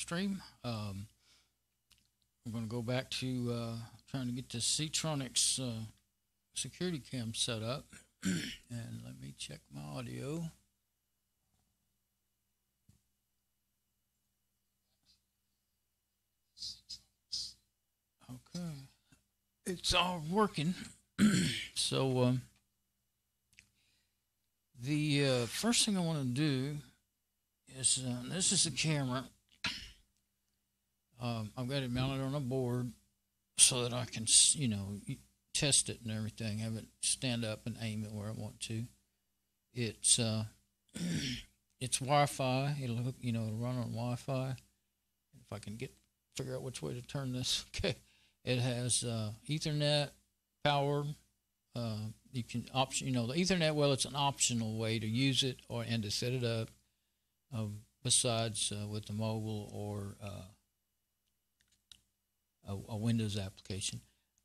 stream. Um, we're going to go back to uh, trying to get the Ctronics uh, security cam set up. and let me check my audio. Okay. It's all working. so, um, the uh, first thing I want to do is uh, this is the camera. Um, I've got it mounted on a board so that I can, you know, test it and everything. Have it stand up and aim it where I want to. It's uh, it's Wi-Fi. It'll hook, you know, it'll run on Wi-Fi. If I can get figure out which way to turn this. Okay, it has uh, Ethernet power. Uh, you can option, you know, the Ethernet. Well, it's an optional way to use it or and to set it up. Uh, besides uh, with the mobile or uh, a, a, Windows application,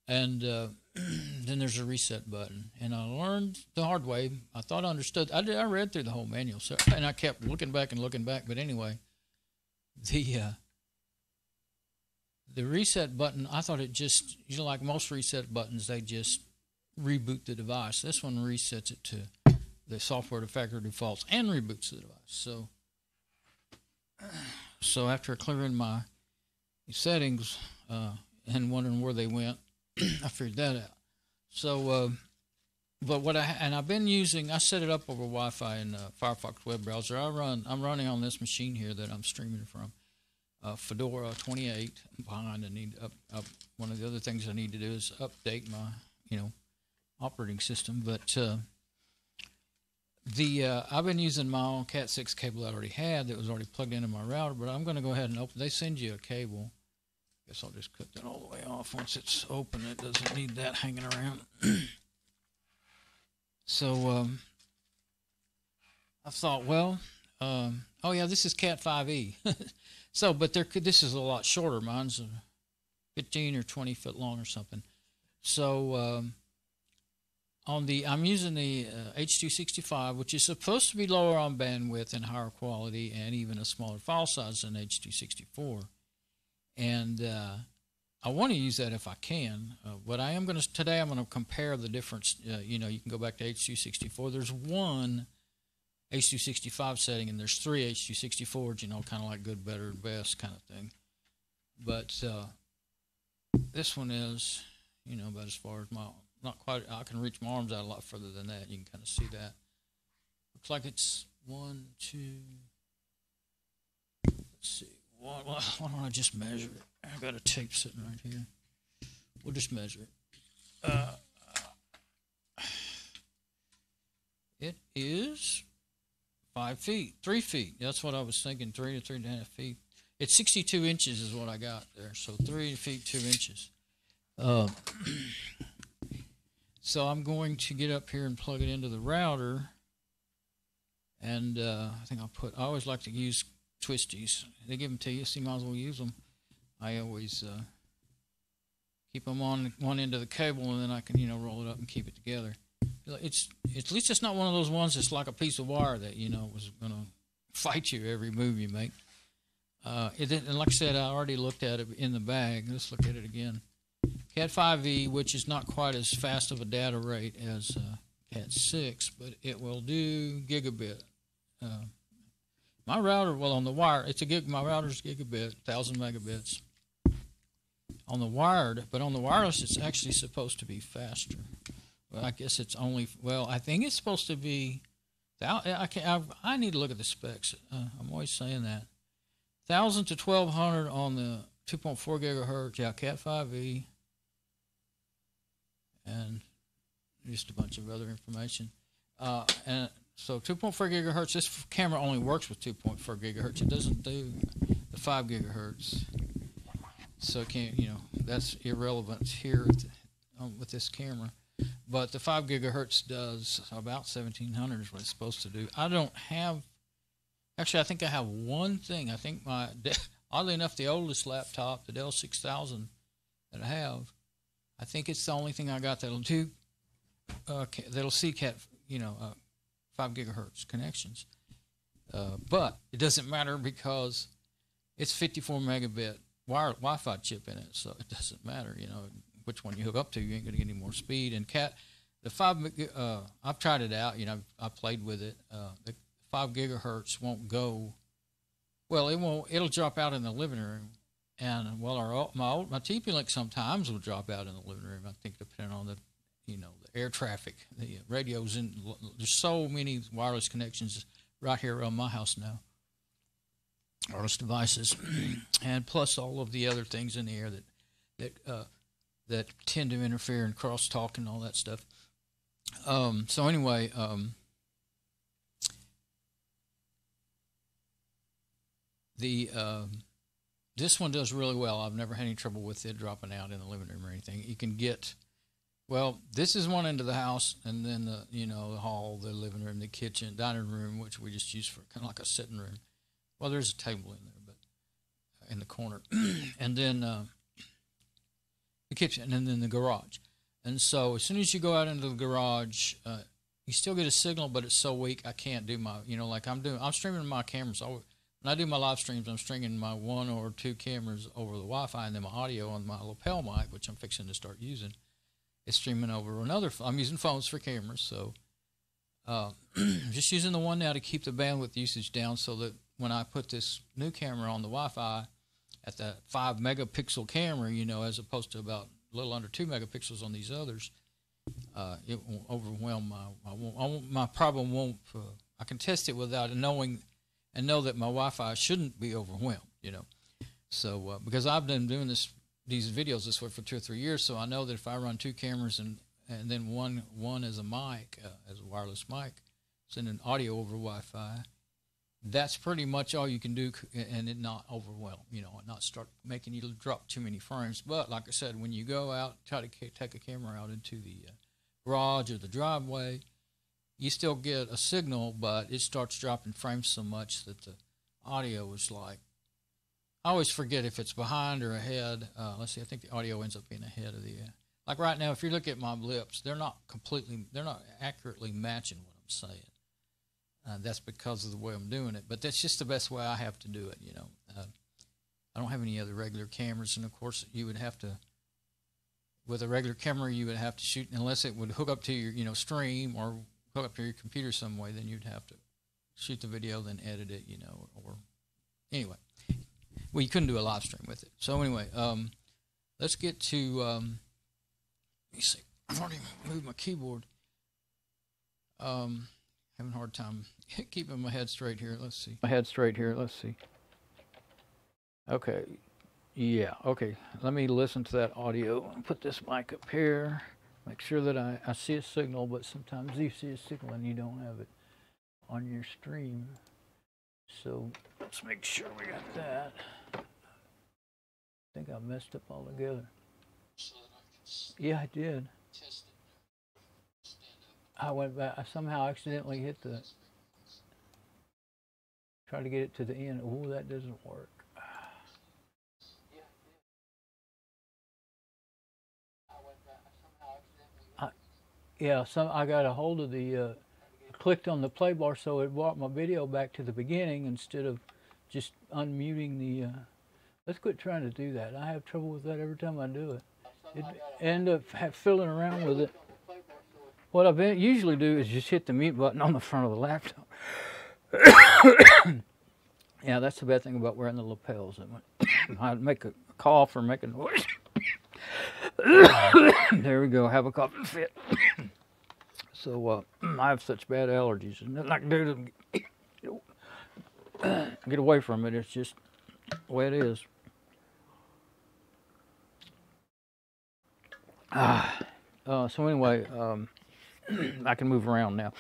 and uh, then there's a reset button. And I learned the hard way. I thought I understood. I did. I read through the whole manual, so and I kept looking back and looking back. But anyway, the uh, the reset button. I thought it just you know like most reset buttons, they just reboot the device. This one resets it to the software to factory defaults and reboots the device. So, so after clearing my settings uh, and wondering where they went, I figured that out. So, uh, but what I and I've been using, I set it up over Wi-Fi in uh, Firefox web browser. I run, I'm running on this machine here that I'm streaming from. Uh, Fedora 28 behind. I need up, up. One of the other things I need to do is update my, you know, operating system. But uh, the uh, I've been using my own Cat 6 cable I already had that was already plugged into my router. But I'm going to go ahead and open. They send you a cable. I Guess I'll just cut that all the way off once it's open. It doesn't need that hanging around. so um, I thought, well, um, oh yeah, this is Cat 5e. so, but there could this is a lot shorter. Mine's 15 or 20 foot long or something. So um, on the I'm using the uh, H265, which is supposed to be lower on bandwidth and higher quality, and even a smaller file size than H264. And uh, I want to use that if I can. Uh, but I am going to today. I'm going to compare the difference. Uh, you know, you can go back to H264. There's one H265 setting, and there's three H264s. You know, kind of like good, better, best kind of thing. But uh, this one is, you know, about as far as my not quite. I can reach my arms out a lot further than that. You can kind of see that. Looks like it's one, two. Let's see. Why, why, don't I just measure it? I've got a tape sitting right here. We'll just measure it. Uh, it is five feet, three feet. That's what I was thinking. Three to three and a half feet. It's 62 inches is what I got there. So three feet two inches. Uh, So I'm going to get up here and plug it into the router. And uh, I think I'll put, I always like to use twisties. They give them to you, so you might as well use them. I always uh, keep them on one end of the cable, and then I can, you know, roll it up and keep it together. It's, at least it's not one of those ones that's like a piece of wire that, you know, was going to fight you every move you make. Uh, it, and like I said, I already looked at it in the bag. Let's look at it again. Cat 5e, which is not quite as fast of a data rate as uh, Cat 6, but it will do gigabit. Uh, my router, well, on the wire, it's a gig. My router's gigabit, thousand megabits. On the wired, but on the wireless, it's actually supposed to be faster. Well, I guess it's only. Well, I think it's supposed to be. I I, I need to look at the specs. Uh, I'm always saying that. Thousand to twelve hundred on the 2.4 gigahertz. Yeah, Cat 5e and just a bunch of other information. Uh, and so 2.4 gigahertz, this camera only works with 2.4 gigahertz. It doesn't do the 5 gigahertz. So it can't, you know, that's irrelevant here with, um, with this camera. But the 5 gigahertz does about 1700 is what it's supposed to do. I don't have, actually, I think I have one thing. I think my, oddly enough, the oldest laptop, the Dell 6000 that I have, I think it's the only thing I got that'll do uh, that'll see cat you know uh, five gigahertz connections. Uh, but it doesn't matter because it's 54 megabit wire Wi-Fi chip in it, so it doesn't matter, you know, which one you hook up to. You ain't gonna get any more speed. And cat, the five, uh, I've tried it out. You know, I played with it. Uh, the five gigahertz won't go. Well, it won't. It'll drop out in the living room, and well, our my old, my TP Link sometimes will drop out in the living room. I think depending on the, you know, the air traffic, the radios in. There's so many wireless connections right here around my house now wireless devices, and plus all of the other things in the air that that uh, that tend to interfere and crosstalk and all that stuff. Um, so anyway, um, the um this one does really well. I've never had any trouble with it dropping out in the living room or anything. You can get well, this is one end of the house, and then the you know the hall, the living room, the kitchen, dining room, which we just use for kind of like a sitting room. Well, there's a table in there, but in the corner, and then uh, the kitchen, and then the garage. And so, as soon as you go out into the garage, uh, you still get a signal, but it's so weak I can't do my, you know, like I'm doing. I'm streaming my cameras. When I do my live streams, I'm stringing my one or two cameras over the Wi-Fi, and then my audio on my lapel mic, which I'm fixing to start using, is streaming over another. I'm using phones for cameras, so uh, just using the one now to keep the bandwidth usage down, so that when I put this new camera on the Wi-Fi at the five megapixel camera, you know, as opposed to about a little under two megapixels on these others, uh, it won't overwhelm my. I won't, I won't, my problem won't. Uh, I can test it without knowing, and know that my Wi-Fi shouldn't be overwhelmed. You know, so uh, because I've been doing this these videos this way for two or three years, so I know that if I run two cameras and and then one one as a mic, uh, as a wireless mic, sending audio over Wi-Fi, that's pretty much all you can do and it not overwhelm you know and not start making you drop too many frames. But like i said when you go out try to take a camera out into the uh, garage or the driveway you still get a signal but it starts dropping frames so much that the audio is like i always forget if it's behind or ahead uh, let's see i think the audio ends up being ahead of the uh, like right now if you look at my lips they're not completely they're not accurately matching what i'm saying uh, that's because of the way I'm doing it. But that's just the best way I have to do it. You know, uh, I don't have any other regular cameras, and of course, you would have to, with a regular camera, you would have to shoot unless it would hook up to your, you know, stream or hook up to your computer some way. Then you'd have to shoot the video, then edit it. You know, or anyway, well, you couldn't do a live stream with it. So anyway, um, let's get to. Um, let me see. I've already moved my keyboard. Um, having a hard time keeping my head straight here. Let's see. My head straight here. Let's see. Okay. Yeah. Okay. Let me listen to that audio. Put this mic up here. Make sure that I, I see a signal, but sometimes you see a signal and you don't have it on your stream. So let's make sure we got that. I think I messed up altogether. Yeah, I did. I went back. I somehow accidentally hit the. Try to get it to the end. Oh, that doesn't work. I, yeah, some I got a hold of the. Uh, clicked on the play bar so it brought my video back to the beginning instead of just unmuting the. Uh, let's quit trying to do that. I have trouble with that every time I do it. It end up fiddling around with it. What I usually do is just hit the mute button on the front of the laptop. yeah, that's the bad thing about wearing the lapels. I'd make a cough or make a noise. there we go. Have a coughing fit. so uh, I have such bad allergies. There's nothing I can do to get away from it. It's just the way it is. Ah, uh, so anyway, um, I can move around now.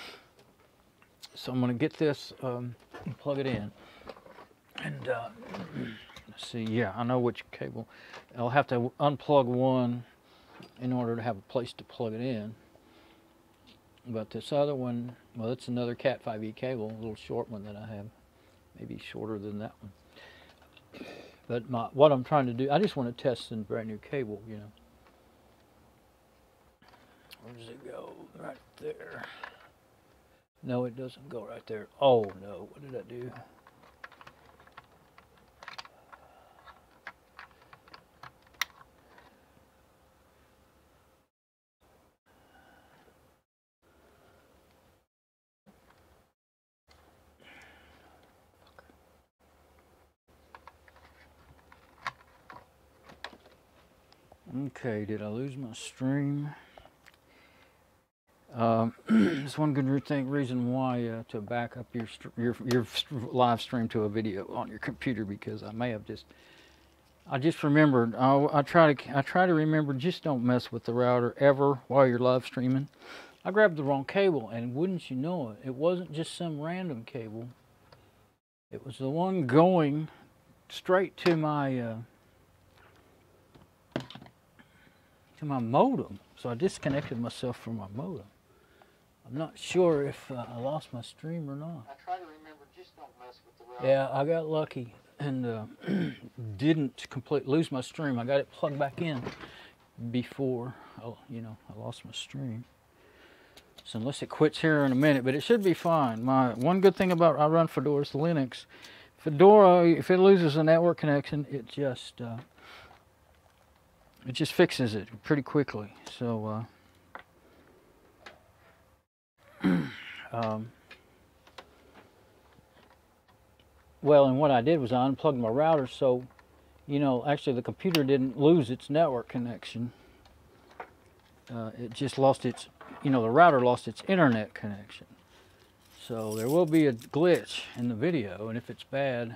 So I'm going to get this, um, and plug it in. And uh, let's see, yeah, I know which cable. I'll have to unplug one in order to have a place to plug it in. But this other one, well, it's another Cat 5e cable, a little short one that I have, maybe shorter than that one. But my, what I'm trying to do, I just want to test a brand new cable, you know. Where does it go? Right there. No, it doesn't go right there. Oh, no. What did I do? Okay, did I lose my stream? Um, that's one good thing, reason why uh, to back up your, your your live stream to a video on your computer because I may have just I just remembered I, I try to I try to remember just don't mess with the router ever while you're live streaming. I grabbed the wrong cable and wouldn't you know it, it wasn't just some random cable. It was the one going straight to my uh, to my modem. So I disconnected myself from my modem. I'm not sure if uh, I lost my stream or not. I try to remember, just don't mess with the. Yeah, I got lucky and uh, didn't complete lose my stream. I got it plugged back in before oh, you know I lost my stream. So unless it quits here in a minute, but it should be fine. My one good thing about I run Fedora's Linux. Fedora, if it loses a network connection, it just uh, it just fixes it pretty quickly. So. Um, well, and what I did was I unplugged my router, so you know, actually the computer didn't lose its network connection. Uh, it just lost its, you know, the router lost its internet connection. So there will be a glitch in the video, and if it's bad,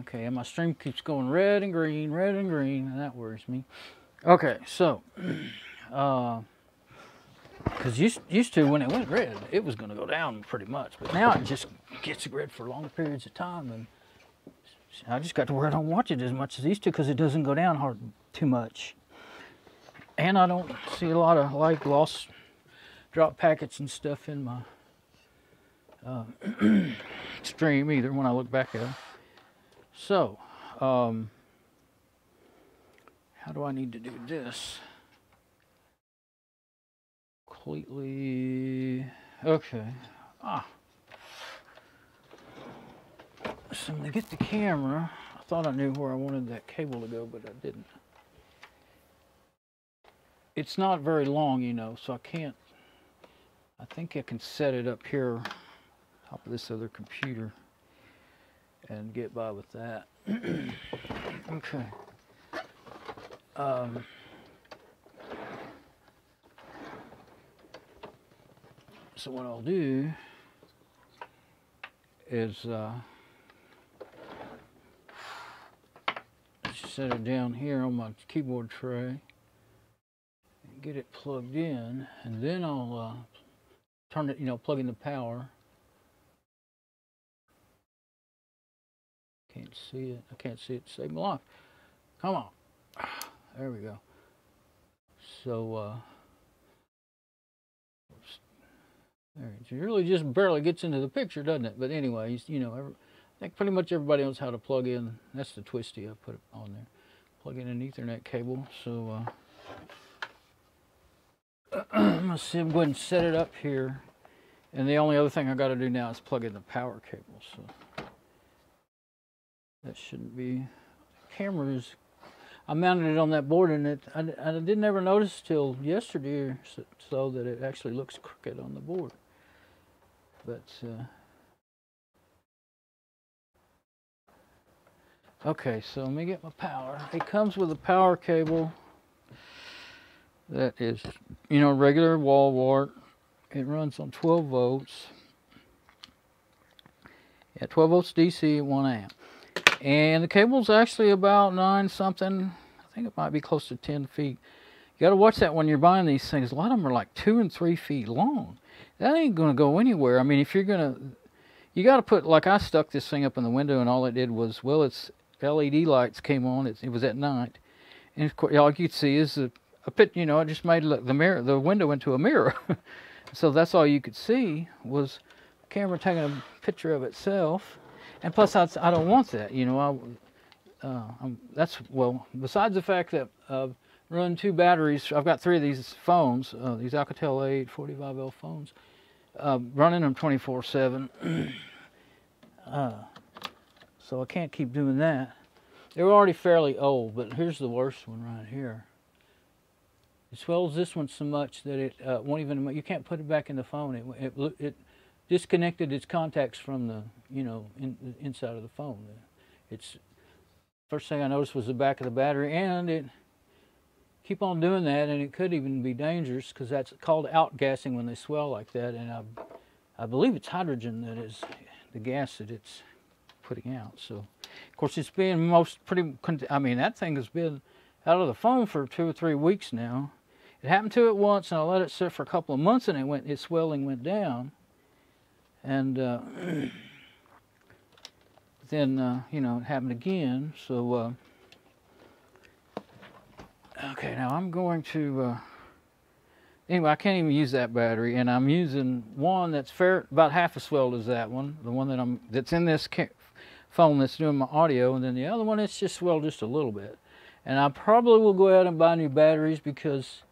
okay, and my stream keeps going red and green, red and green, and that worries me. Okay, so, uh, because used, used to when it went red, it was going to go down pretty much, but now it just gets red for long periods of time, and I just got to where I don't watch it as much as used to because it doesn't go down hard too much. And I don't see a lot of like lost drop packets and stuff in my uh, stream either when I look back at them. So, um, how do I need to do this? Completely okay. Ah. So to get the camera, I thought I knew where I wanted that cable to go, but I didn't. It's not very long, you know, so I can't, I think I can set it up here, top of this other computer, and get by with that. okay. Um, so what I'll do is, uh, set it down here on my keyboard tray and get it plugged in and then I'll uh, turn it, you know, plug in the power. Can't see it. I can't see it save my life. Come on. There we go. So, uh, there, it really just barely gets into the picture, doesn't it? But anyway, you know, every, I think pretty much everybody knows how to plug in. That's the twisty I put on there. Plug in an Ethernet cable. So uh, I'm gonna see. I'm going to set it up here, and the only other thing I got to do now is plug in the power cable. So that shouldn't be. Cameras. I mounted it on that board, and it I, I didn't ever notice till yesterday, so, so that it actually looks crooked on the board. But. Uh, Okay, so let me get my power. It comes with a power cable that is, you know, regular wall wart. It runs on 12 volts. Yeah, 12 volts DC, 1 amp. And the cable's actually about 9 something. I think it might be close to 10 feet. You got to watch that when you're buying these things. A lot of them are like 2 and 3 feet long. That ain't going to go anywhere. I mean, if you're going to, you got to put, like I stuck this thing up in the window and all it did was, well, it's LED lights came on. It, it was at night, and of course, all you could see is a, a pit. You know, it just made look, the mirror, the window into a mirror. so that's all you could see was camera taking a picture of itself. And plus, I, I don't want that. You know, I, uh, that's well. Besides the fact that uh, run two batteries, I've got three of these phones, uh, these Alcatel 8 45L phones, uh, running them 24/7. uh, so I can't keep doing that. They were already fairly old, but here's the worst one right here. It swells this one so much that it uh, won't even, you can't put it back in the phone. It, it, it disconnected its contacts from the, you know, in, inside of the phone. It's, first thing I noticed was the back of the battery and it, keep on doing that, and it could even be dangerous because that's called outgassing when they swell like that. And I, I believe it's hydrogen that is the gas that it's putting out. So, of course, it's been most pretty. I mean, that thing has been out of the phone for two or three weeks now. It happened to it once, and I let it sit for a couple of months, and it went. Its swelling went down, and uh, then uh, you know it happened again. So. Uh, Okay, now I'm going to, uh, anyway, I can't even use that battery, and I'm using one that's fair, about half as swelled as that one, the one that I'm, that's in this phone that's doing my audio, and then the other one, it's just swelled just a little bit. And I probably will go out and buy new batteries because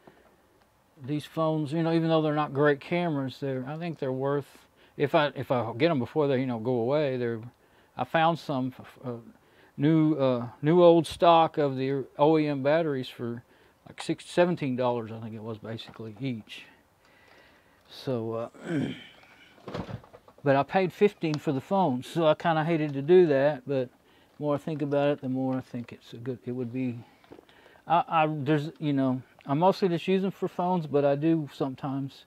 these phones, you know, even though they're not great cameras, they're, I think they're worth, if I, if I get them before they, you know, go away, they're, I found some, uh, new uh, new old stock of the OEM batteries for like six, $17 I think it was basically each. So, uh, but I paid 15 for the phone, so I kind of hated to do that. But the more I think about it, the more I think it's a good. It would be. I, I there's you know I mostly just use them for phones, but I do sometimes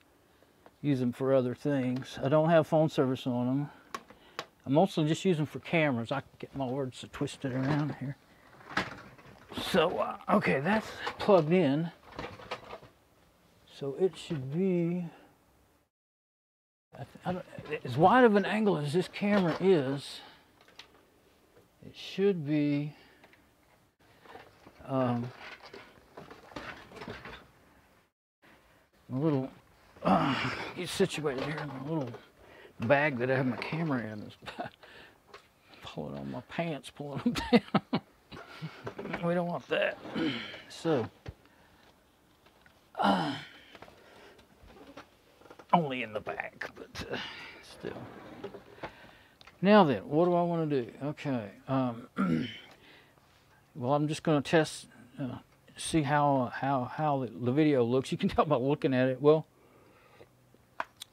use them for other things. I don't have phone service on them. I'm mostly just using for cameras. I can get my words twisted around here. So, uh, okay, that's plugged in. So it should be, as wide of an angle as this camera is, it should be um, a little, uh, it's situated here in a little bag that I have my camera in is pulling on my pants, pulling them down. We don't want that. So, uh, only in the back, but uh, still. Now then, what do I want to do? Okay. Um, well, I'm just going to test, uh, see how how how the, the video looks. You can tell by looking at it. Well,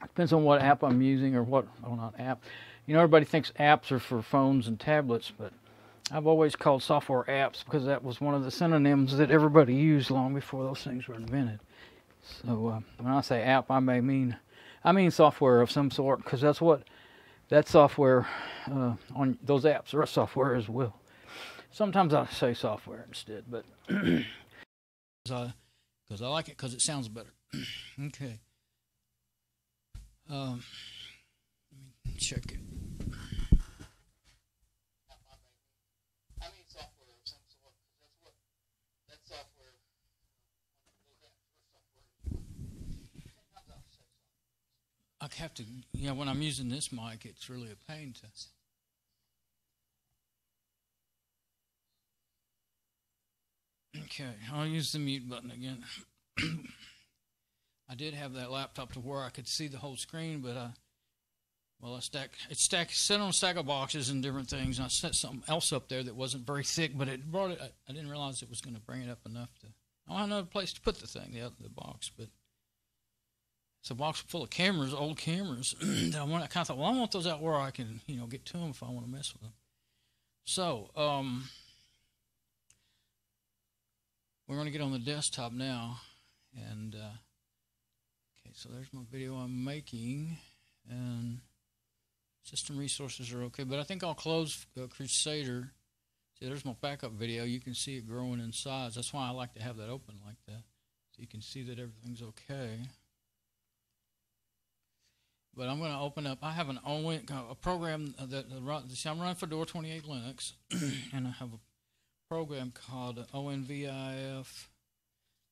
Depends on what app I'm using or what, oh not app. You know, everybody thinks apps are for phones and tablets, but I've always called software apps because that was one of the synonyms that everybody used long before those things were invented. So uh, when I say app, I may mean, I mean software of some sort because that's what, that software uh, on those apps are software as well. Sometimes I say software instead, but because I, I like it because it sounds better. okay. Um, let me check it. I have to, yeah, when I'm using this mic, it's really a pain to. Okay, I'll use the mute button again. I did have that laptop to where I could see the whole screen, but I, well, I stack it stack set on a stack of boxes and different things. And I set something else up there that wasn't very thick, but it brought it. I, I didn't realize it was going to bring it up enough to. I had another place to put the thing, the the box, but it's a box full of cameras, old cameras. that I, want, I kind of thought, well, I want those out where I can, you know, get to them if I want to mess with them. So, um, we're going to get on the desktop now, and. Uh, okay, so there's my video I'm making, and system resources are okay. But I think I'll close uh, Crusader. See, there's my backup video. You can see it growing in size. That's why I like to have that open like that, so you can see that everything's okay. But I'm going to open up. I have an only a program that. See, I'm running Fedora 28 Linux, and I have a program called ONVIF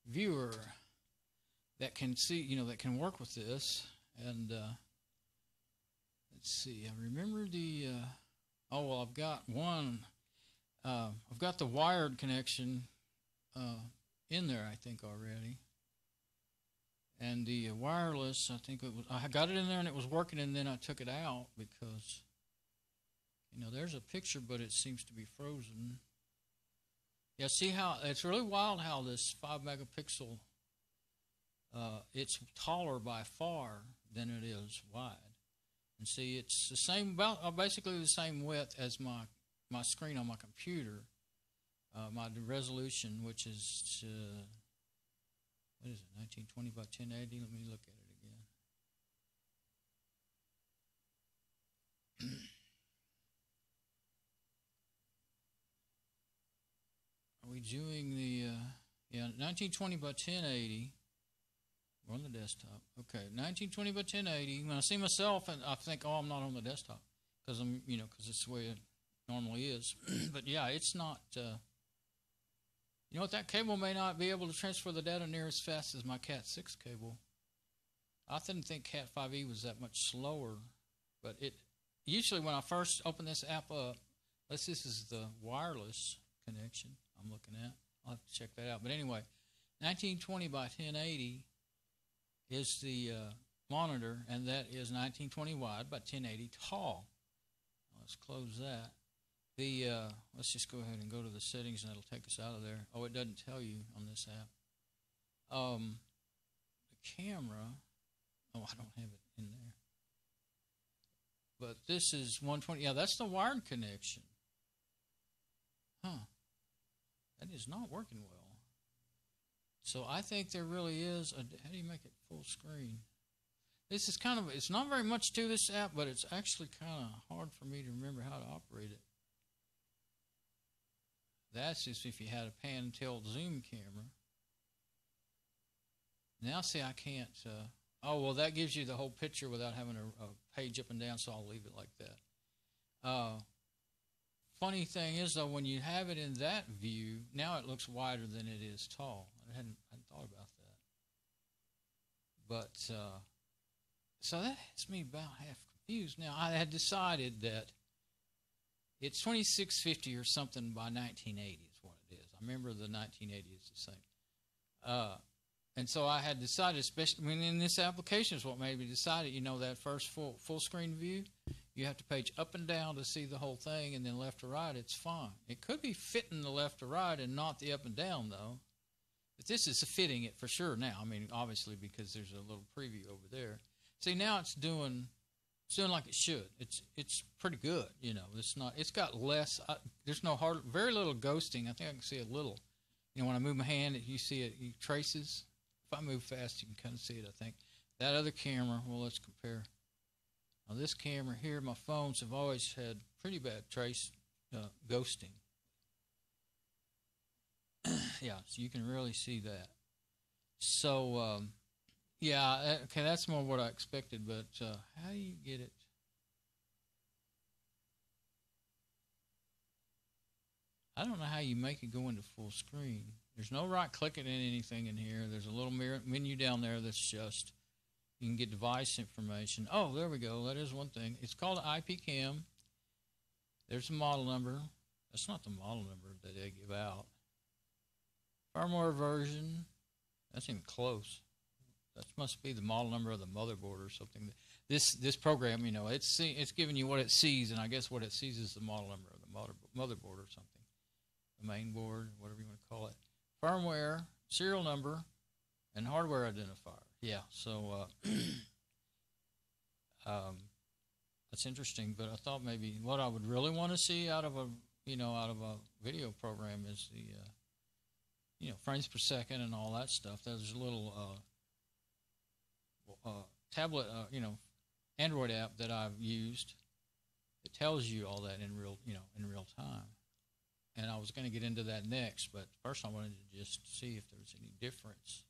Viewer that can see, you know, that can work with this. And uh, let's see, I remember the, uh, oh, well, I've got one, uh, I've got the wired connection uh, in there, I think, already. And the uh, wireless, I think it was, I got it in there and it was working, and then I took it out because, you know, there's a picture, but it seems to be frozen. Yeah, see how it's really wild how this 5 megapixel uh, it's taller by far than it is wide. And see, it's the same, about uh, basically the same width as my my screen on my computer. Uh, my resolution, which is uh, what is it, 1920 by 1080? Let me look at it again. Are we doing the, uh, yeah, 1920 by 1080? We're on the desktop. Okay, 1920 by 1080. When I see myself, and I think, oh, I'm not on the desktop because I'm, you know, because it's the way it normally is. but yeah, it's not. Uh, you know what? That cable may not be able to transfer the data near as fast as my Cat 6 cable. I didn't think Cat 5e was that much slower, but it usually when I first open this app up, unless this is the wireless connection I'm looking at, I'll have to check that out. But anyway, 1920 by 1080 is the uh, monitor, and that is 1920 wide by 1080 tall. Let's close that. The uh, let's just go ahead and go to the settings, and it'll take us out of there. Oh, it doesn't tell you on this app. Um, the camera. Oh, I don't have it in there. But this is 120. Yeah, that's the wired connection. Huh. That is not working well. So I think there really is a. How do you make it full screen? This is kind of. It's not very much to this app, but it's actually kind of hard for me to remember how to operate it. That's just if you had a pan tilt zoom camera. Now, see, I can't. Uh, oh, well, that gives you the whole picture without having a, a page up and down, so I'll leave it like that. Uh, funny thing is, though, when you have it in that view, now it looks wider than it is tall. I hadn't, I hadn't thought about that. But, uh, so that has me about half confused. Now, I had decided that it's 2650 or something by 1980 is what it is. I remember the 1980 is the same. Uh, and so I had decided, especially mean, in this application is what made me decide it. You know, that first full full screen view, you have to page up and down to see the whole thing, and then left to right, it's fine. It could be fitting the left to right and not the up and down though. But this is fitting it for sure now. I mean, obviously because there's a little preview over there. See, now it's doing doing like it should. It's it's pretty good. You know, it's not. It's got less. Uh, there's no hard, very little ghosting. I think I can see a little. You know, when I move my hand, you see it. You traces. If I move fast, you can kind of see it. I think that other camera. Well, let's compare. Now this camera here, my phones have always had pretty bad trace uh, ghosting. yeah, so you can really see that. So. Um, yeah, uh, okay, that's more what I expected, but uh, how do you get it? I don't know how you make it go into full screen. There's no right clicking in anything in here. There's a little menu down there that's just, you can get device information. Oh, there we go. That is one thing. It's called IP cam. There's a model number. That's not the model number that they give out. Firmware version. That's even close that must be the model number of the motherboard or something. This this program, you know, it's it's giving you what it sees, and I guess what it sees is the model number of the mother, motherboard or something, the main board, whatever you want to call it. Firmware, serial number, and hardware identifier. Yeah, so uh, um, that's interesting. But I thought maybe what I would really want to see out of a you know out of a video program is the uh, you know frames per second and all that stuff. There's a little uh, uh, tablet, uh, you know, Android app that I've used. It tells you all that in real, you know, in real time. And I was going to get into that next, but first I wanted to just see if there was any difference.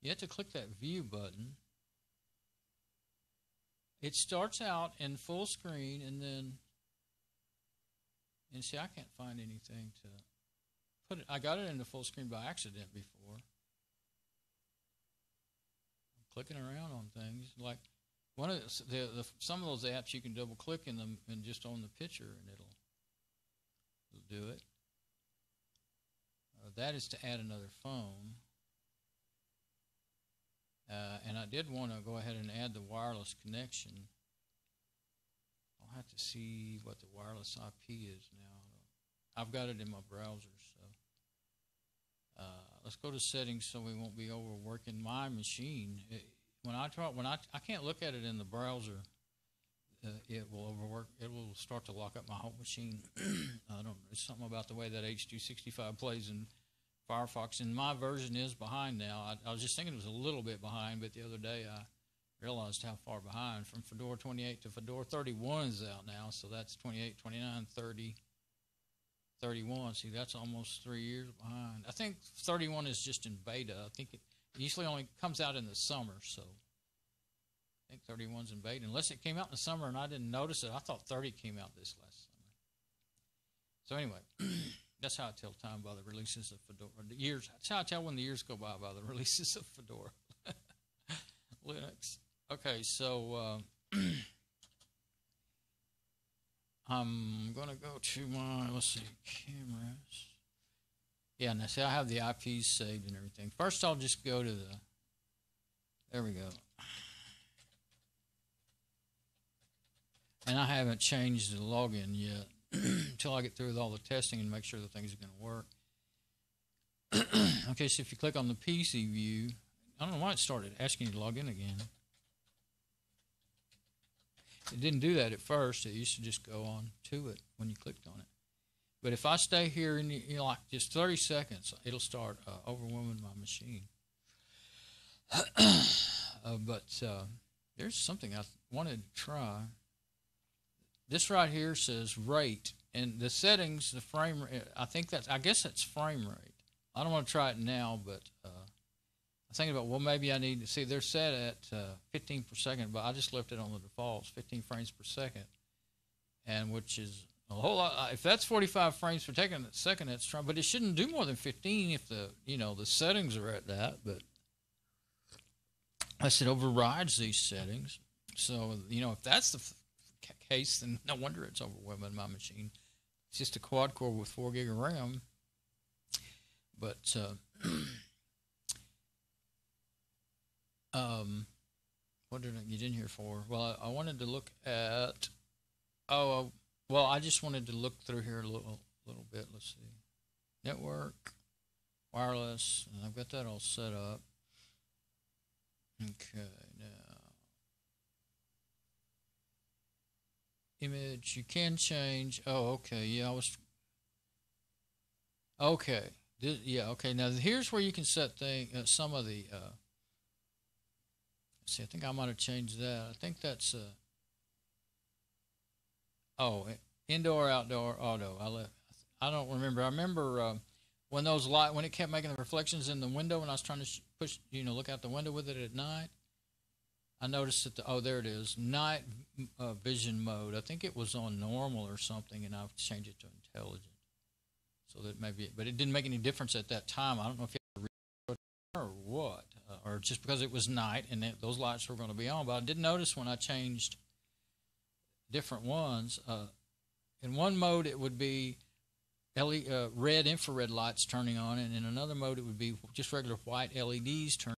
You have to click that view button. It starts out in full screen and then, and see, I can't find anything to put it, I got it into full screen by accident before. I'm clicking around on things like one of the, the, the, some of those apps you can double click in them and just on the picture and it'll, it'll do it. Uh, that is to add another phone. Uh, and I did want to go ahead and add the wireless connection. I'll have to see what the wireless IP is now. I've got it in my browser. Let's go to settings so we won't be overworking my machine. It, when I try, when I, I can't look at it in the browser. uh, it will overwork. It will start to lock up my whole machine. I don't. It's something about the way that H265 plays in Firefox. And my version is behind now. I, I was just thinking it was a little bit behind, but the other day I realized how far behind. From Fedora 28 to Fedora 31 is out now, so that's 28, 29, 30, 31. See, that's almost three years behind. I think 31 is just in beta. I think it usually only comes out in the summer, so I think 31's in beta. Unless it came out in the summer and I didn't notice it, I thought 30 came out this last summer. So anyway, that's how I tell time by the releases of Fedora. The years. That's how I tell when the years go by by the releases of Fedora. Linux. Okay, so uh, I'm gonna go to my let's see cameras. Yeah, now see I have the IPs saved and everything. First, I'll just go to the. There we go. And I haven't changed the login yet until I get through with all the testing and make sure the things are going to work. okay, so if you click on the PC view, I don't know why it started asking you to log in again. It didn't do that at first. It used to just go on to it when you clicked on it. But if I stay here in you know, like just 30 seconds, it'll start uh, overwhelming my machine. uh, but uh, there's something I wanted to try. This right here says rate, and the settings, the frame rate. I think that's. I guess that's frame rate. I don't want to try it now, but I'm thinking about well, maybe I need to see. They're set at uh, 15 per second, but I just left it on the defaults, 15 frames per second, and which is a whole lot. uh, If that's 45 frames per second, second, it's trying, but it shouldn't do more than 15 if the you know the settings are at that. But I said overrides these settings, so you know if that's the case, then no wonder it's overwhelming my machine. It's just a quad core with four gig of RAM, but. Uh, Um, what did I get in here for? Well, I, I wanted to look at. Oh, uh, well, I just wanted to look through here a little, little bit. Let's see, network, wireless, and I've got that all set up. Okay, now image. You can change. Oh, okay. Yeah, I was. Okay. This, yeah. Okay. Now here's where you can set thing. Uh, some of the. Uh, See, I think I might have changed that. I think that's uh oh, indoor outdoor auto. I left. I don't remember. I remember uh, when those light when it kept making the reflections in the window when I was trying to sh- push, you know, look out the window with it at night. I noticed that the oh there it is night uh, vision mode. I think it was on normal or something, and I've changed it to intelligent. So that maybe, but it didn't make any difference at that time. I don't know if you or what, or just because it was night and it, those lights were going to be on. But I did notice when I changed different ones, uh, in one mode it would be LED, uh, red infrared lights turning on, and in another mode it would be just regular white LEDs turning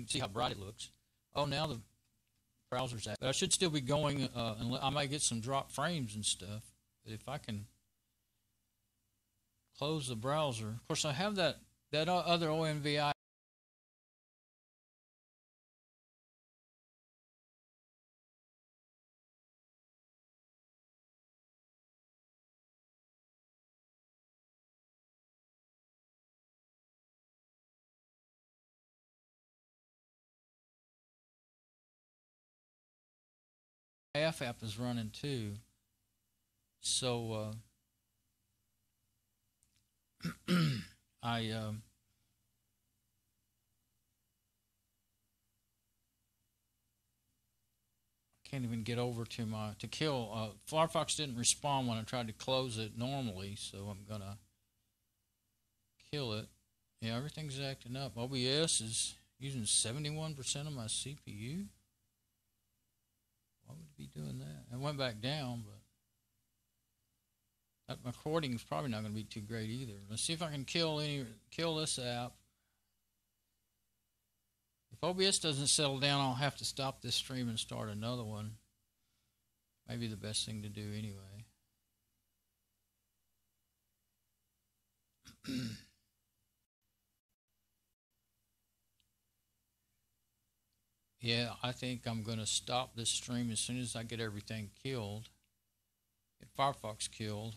can see how bright it looks. Oh, now the browser's at. But I should still be going. Uh, and I might get some drop frames and stuff. But if I can close the browser, of course, I have that that other ONVI. F app is running too. So uh, I um, can't even get over to my to kill. Uh, Firefox didn't respond when I tried to close it normally, so I'm gonna kill it. Yeah, everything's acting up. OBS is using 71% of my CPU. Be doing that? It went back down, but that recording is probably not going to be too great either. Let's see if I can kill any kill this app. If OBS doesn't settle down, I'll have to stop this stream and start another one. Maybe the best thing to do anyway. yeah, I think I'm going to stop this stream as soon as I get everything killed. Get Firefox killed.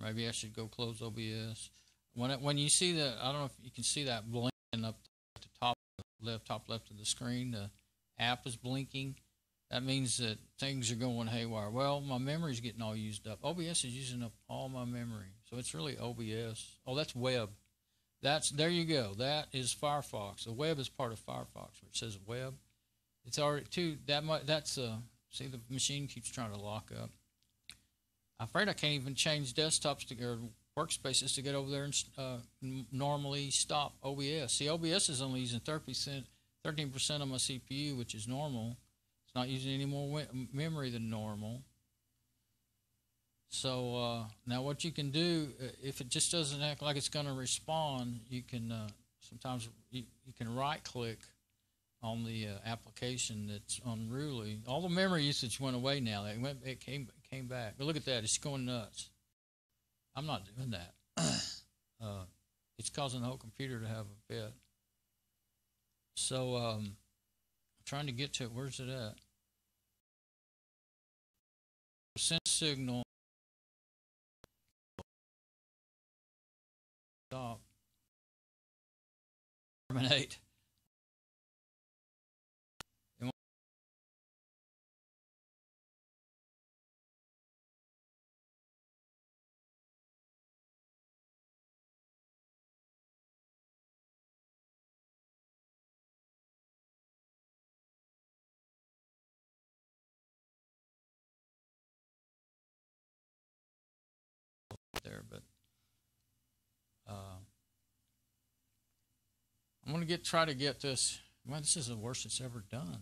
Maybe I should go close OBS. When it, when you see that, I don't know if you can see that blinking up at the top left, top left of the screen. The app is blinking. That means that things are going haywire. Well, my memory's getting all used up. OBS is using up all my memory, so it's really OBS. Oh, that's web. That's there you go. That is Firefox. The web is part of Firefox, where it says web. It's already too that much. That's uh. See, the machine keeps trying to lock up. I'm afraid I can't even change desktops to or workspaces to get over there and uh, normally stop OBS. See, OBS is only using 13% 13% of my CPU, which is normal. It's not using any more memory than normal. So uh, now what you can do, uh, if it just doesn't act like it's going to respond, you can uh, sometimes you, you can right click on the uh, application that's unruly. All the memory usage went away now. It went, it came came back. But look at that, it's going nuts. I'm not doing that. uh, it's causing the whole computer to have a fit. So um, I'm trying to get to it. Where's it at? Send signal. Terminate. there, but I'm going to get try to get this. Well, this is the worst it's ever done.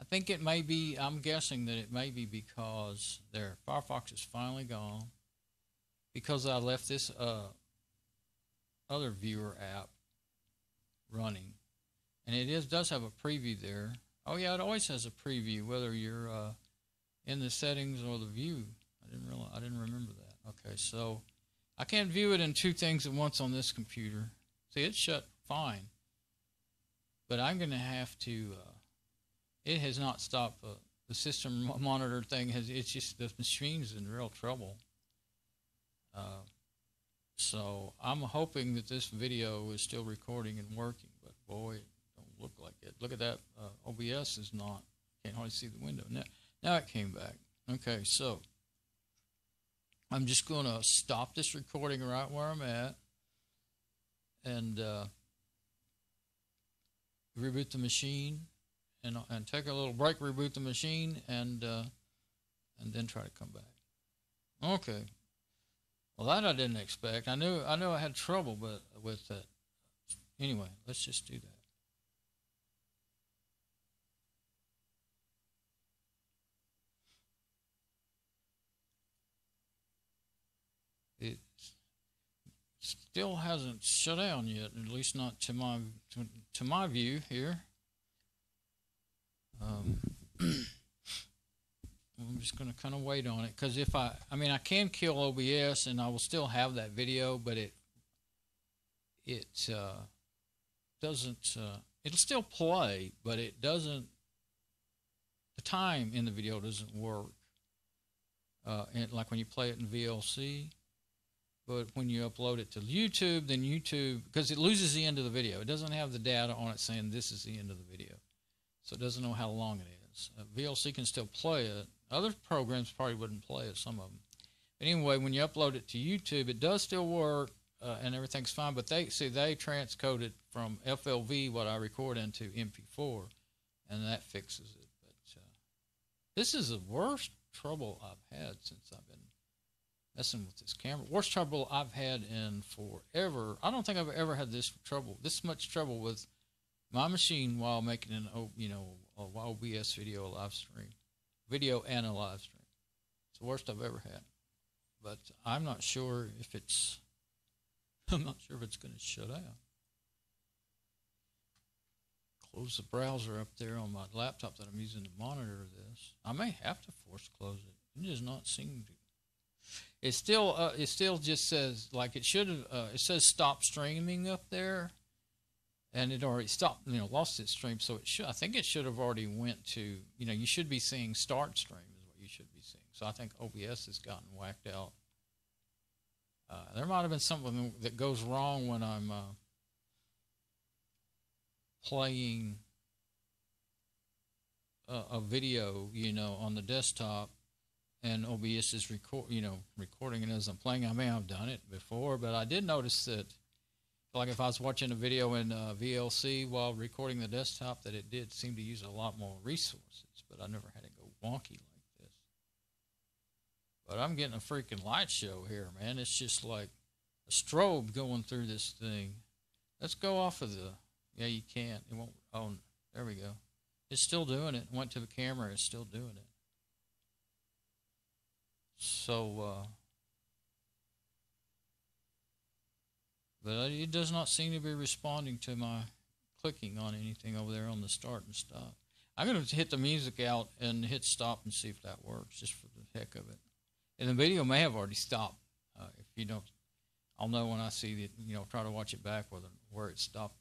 I think it may be. I'm guessing that it may be because their Firefox is finally gone. Because I left this uh, other viewer app running, and it is does have a preview there. Oh yeah, it always has a preview whether you're uh, in the settings or the view. I didn't realize, I didn't remember that. Okay, so I can't view it in two things at once on this computer. See, it's shut fine. But I'm going to have to, uh, it has not stopped. Uh, the system monitor thing has, it's just, the machine's in real trouble. Uh, so I'm hoping that this video is still recording and working, but boy, it don't look like it. Look at that, uh, OBS is not, can't hardly see the window. Now, now it came back. Okay, so I'm just going to stop this recording right where I'm at and uh, reboot the machine and, and take a little break, reboot the machine, and uh, and then try to come back. Okay. Well, that I didn't expect. I knew I knew I had trouble, but with that. Anyway, let's just do that. it still hasn't shut down yet, at least not to my to, to my view here. Um, I'm just going to kind of wait on it because if I, I mean, I can kill OBS and I will still have that video, but it it uh, doesn't. Uh, it'll still play, but it doesn't. The time in the video doesn't work. Uh, and like when you play it in VLC, but when you upload it to YouTube, then YouTube, because it loses the end of the video. It doesn't have the data on it saying this is the end of the video. So it doesn't know how long it is. Uh, VLC can still play it. Other programs probably wouldn't play it, some of them. But anyway, when you upload it to YouTube, it does still work uh, and everything's fine. But they see they transcode it from FLV, what I record, into MP4, and that fixes it. But uh, this is the worst trouble I've had since I've been messing with this camera. Worst trouble I've had in forever. I don't think I've ever had this trouble, this much trouble with my machine while making an, oh, you know, a OBS video live stream, video and a live stream. It's the worst I've ever had. but I'm not sure if it's. I'm not sure if it's going to shut out. Close the browser up there on my laptop that I'm using to monitor this. I may have to force close it. It does not seem to. It still, uh, it still just says like it should have. Uh, it says stop streaming up there, and it already stopped. You know, lost its stream. So it should. I think it should have already went to. You know, you should be seeing start stream is what you should be seeing. So I think OBS has gotten whacked out. Uh, there might have been something that goes wrong when I'm uh, playing a, a video, you know, on the desktop, and OBS is record, you know, recording it as I'm playing. I may have done it before, but I did notice that, like if I was watching a video in uh, VLC while recording the desktop, that it did seem to use a lot more resources, but I never had it go wonky like this. But I'm getting a freaking light show here, man. It's just like a strobe going through this thing. Let's go off of the. Yeah, you can't. It won't. Oh, there we go. It's still doing it. Went to the camera. It's still doing it. So, uh, but it does not seem to be responding to my clicking on anything over there on the start and stop. I'm going to hit the music out and hit stop and see if that works, just for the heck of it. And the video may have already stopped. Uh, if you don't, I'll know when I see it. You know, try to watch it back where, where it stopped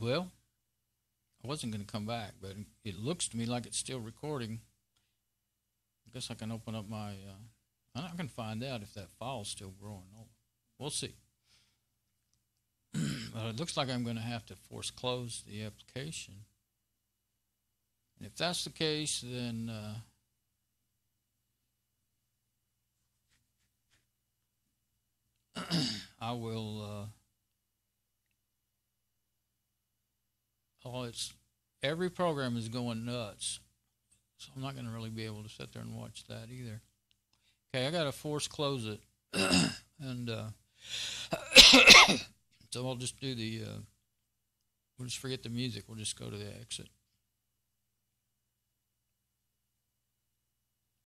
Well, I wasn't going to come back, but it looks to me like it's still recording. I guess I can open up my. Uh, I can find out if that file's still growing. We'll see. but it looks like I'm going to have to force close the application. And if that's the case, then. Uh, I will. Uh, oh, it's every program is going nuts. So I'm not going to really be able to sit there and watch that either. Okay, I got to force close it, and uh, so I'll just do the. Uh, we'll just forget the music. We'll just go to the exit.